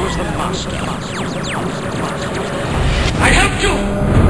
was the master. I helped you!